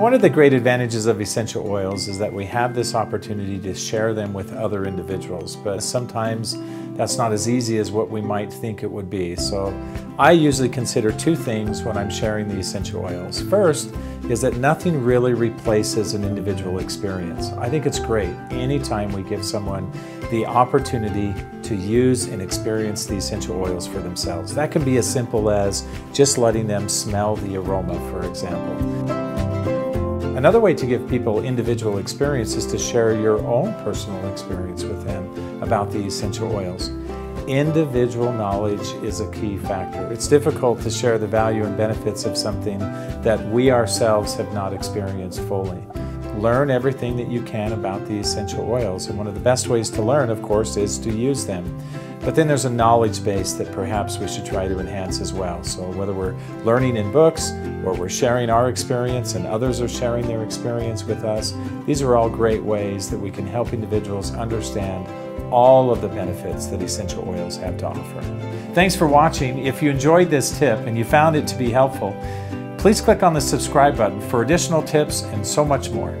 one of the great advantages of essential oils is that we have this opportunity to share them with other individuals, but sometimes that's not as easy as what we might think it would be. So I usually consider two things when I'm sharing the essential oils. First is that nothing really replaces an individual experience. I think it's great anytime we give someone the opportunity to use and experience the essential oils for themselves. That can be as simple as just letting them smell the aroma, for example. Another way to give people individual experience is to share your own personal experience with them about the essential oils. Individual knowledge is a key factor. It's difficult to share the value and benefits of something that we ourselves have not experienced fully. Learn everything that you can about the essential oils, and one of the best ways to learn, of course, is to use them. But then there's a knowledge base that perhaps we should try to enhance as well. So whether we're learning in books or we're sharing our experience and others are sharing their experience with us, these are all great ways that we can help individuals understand all of the benefits that essential oils have to offer. Thanks for watching. If you enjoyed this tip and you found it to be helpful, please click on the subscribe button for additional tips and so much more.